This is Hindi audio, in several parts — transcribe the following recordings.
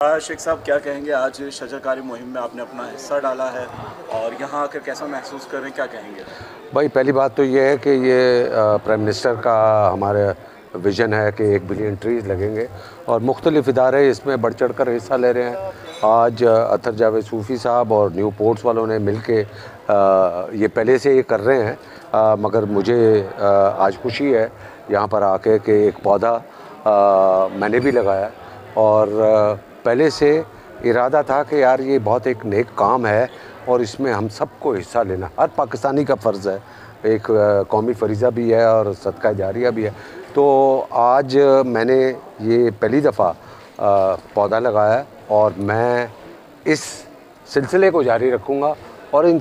आ, शेख साहब क्या कहेंगे? आज शजरकारी मुहिम में आपने अपना हिस्सा डाला है और यहाँ आकर कैसा महसूस कर रहे हैं? क्या कहेंगे? भाई पहली बात तो ये है कि ये प्राइम मिनिस्टर का हमारे विज़न है कि एक बिलियन ट्रीज लगेंगे और मुख्तलिफ़ इदारे इसमें बढ़ चढ़ कर हिस्सा ले रहे हैं। आज अतर जावेद सूफ़ी साहब और न्यू पोर्ट्स वालों ने मिल के ये पहले से ये कर रहे हैं। अ, मगर मुझे अ, आज खुशी है यहाँ पर आके कि एक पौधा अ, मैंने भी लगाया और पहले से इरादा था कि यार ये बहुत एक नेक काम है और इसमें हम सबको हिस्सा लेना। हर पाकिस्तानी का फ़र्ज़ है। एक कौमी फरीज़ा भी है और सदका जारिया भी है। तो आज मैंने ये पहली दफ़ा पौधा लगाया और मैं इस सिलसिले को जारी रखूँगा और इन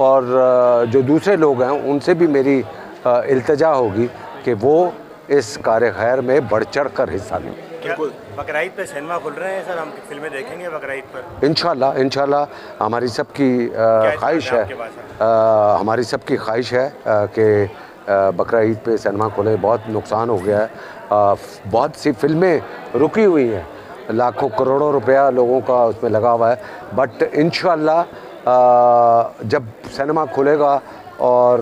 और जो दूसरे लोग हैं उनसे भी मेरी इल्तजा होगी कि वो इस कार्य खैर में बढ़ चढ़ कर हिस्सा लें। क्या? बकरीद पे सिनेमा खुल रहे हैं सर हम फ़िल्में देखेंगे बकरीद पर। इंशाल्लाह इंशाल्लाह हमारी सबकी ख्वाहिश है? हमारी सबकी ख्वाहिश है कि बकरा ईद पे सिनेमा खोले बहुत नुकसान हो गया है। बहुत सी फ़िल्में रुकी हुई हैं लाखों करोड़ों रुपया लोगों का उसमें लगा हुआ है। बट इन जब सिनेमा खुलेगा और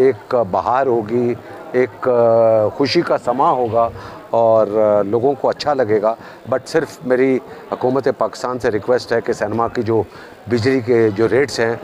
एक बहार होगी एक खुशी का समा होगा और लोगों को अच्छा लगेगा। बट सिर्फ़ मेरी हुकूमत पाकिस्तान से रिक्वेस्ट है कि सिनेमा की जो बिजली के जो रेट्स हैं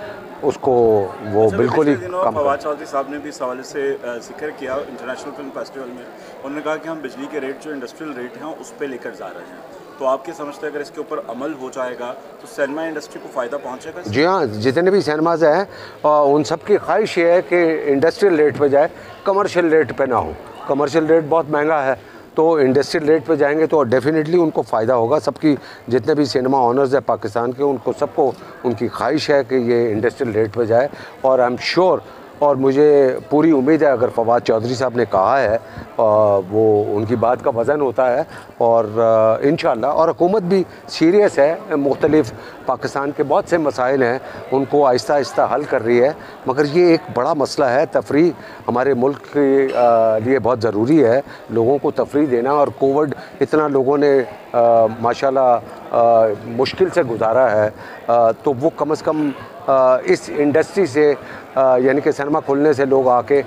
उसको वो अच्छा, बिल्कुल ही कम फवाद चौधरी साहब ने भी इस हवाले से ज़िक्र किया इंटरनेशनल फ़िल्म फेस्टिवल में। उन्होंने कहा कि हम बिजली के रेट जो इंडस्ट्रियल रेट हैं उस पर लेकर जा रहे हैं। तो आप क्या समझते हैं अगर इसके ऊपर अमल हो जाएगा तो सिनेमा इंडस्ट्री को फ़ायदा पहुंचेगा? जी हाँ जितने भी सिनेमाज हैं उन सब की ख्वाहिश ये है कि इंडस्ट्रियल रेट पे जाए कमर्शियल रेट पे ना हो। कमर्शियल रेट बहुत महँगा है तो इंडस्ट्रियल रेट पे जाएँगे तो डेफिनेटली उनको फ़ायदा होगा। सबकी जितने भी सिनेमा ऑनर्स हैं पाकिस्तान के, उनको, सबको उनकी ख्वाहिश है कि ये इंडस्ट्रियल रेट पे जाए। और आई एम श्योर और मुझे पूरी उम्मीद है, अगर फवाद चौधरी साहब ने कहा है वो उनकी बात का वज़न होता है और इन और हुकूमत भी सीरियस है, मुख्तलिफ़ पाकिस्तान के बहुत से मसाइल हैं, उनको आहिस्ता आहिस्ता हल कर रही है, मगर ये एक बड़ा मसला है, तफरी हमारे मुल्क के लिए बहुत ज़रूरी है, लोगों को तफरी देना और कोविड इतना लोगों ने माशाल्लाह मुश्किल से गुजारा है अ, तो वो कम अज़ कम अ, इस इंडस्ट्री से यानी कि सिनेमा खुलने से लोग आके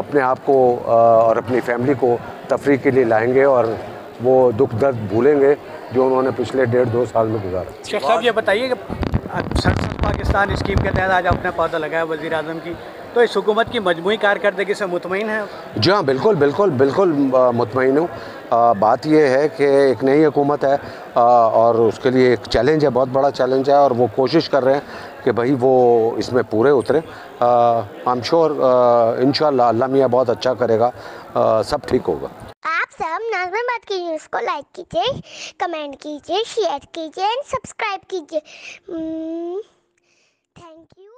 अपने आप को और अपनी फैमिली को तफरी के लिए लाएँगे और वो दुख दर्द भूलेंगे जो उन्होंने पिछले डेढ़ दो साल में गुजारा। शेख साहब ये बताइए कि पाकिस्तान स्कीम के तहत आज आपने पौधा लगाया वज़ी अजम की तो इस हुकूमत की मजमू कारकर्दगी से मुतमिन है जी हाँ बिल्कुल बिल्कुल बिल्कुल मुतमईन हूँ। अ, बात यह है कि एक नई हुकूमत है अ, और उसके लिए एक चैलेंज है बहुत बड़ा चैलेंज है और वो कोशिश कर रहे हैं कि भाई वो इसमें पूरे उतरे। आई एम श्योर इन अल्लाह मियाँ बहुत अच्छा करेगा अ, सब ठीक होगा। आप सब नाजमाबाद की न्यूज़ को लाइक कीजिए कमेंट कीजिए शेयर कीजिए एंड सब्सक्राइब कीजिए। Thank you